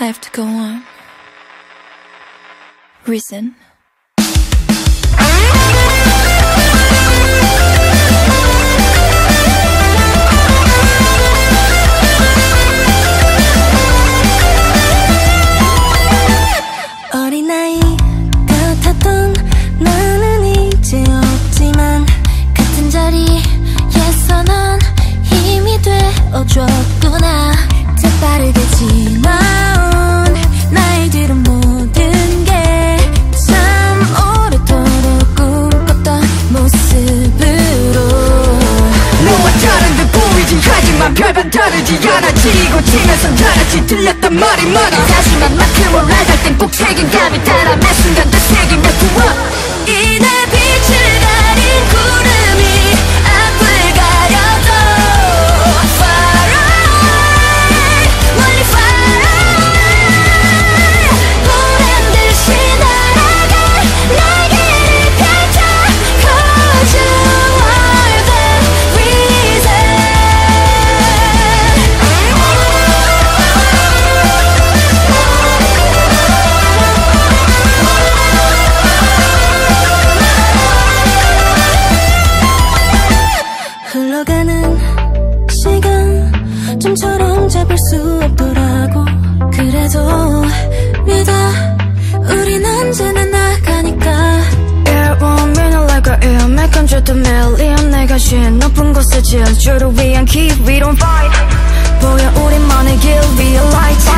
I have to go on. Reason. 어린아이 같았던 나는 이제 없지만 같은 자리에서 난 힘이 되어줬구나 재빠르게 별반 다르지 않아 지고 치면서 잘하지 틀렸단 말이 많아 다시만 만큼을 알갈 땐 꼭 책임감이 따라 좀처럼 잡을 수 없더라고 그래도 믿어 우린 언제나 나가니까 Yeah, one minute like a air make hundred a million 내가 쉰 높은 곳에 질주를 위한 key we don't fight 보여 우리만의 길 real light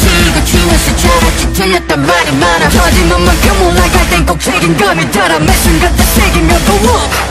지 않아 지고 치면서 잘하지 틀렸단 말이 많아. 터진 것만큼 올라갈 땐 꼭 책임감이 따라 매 순간 다 책임을 부어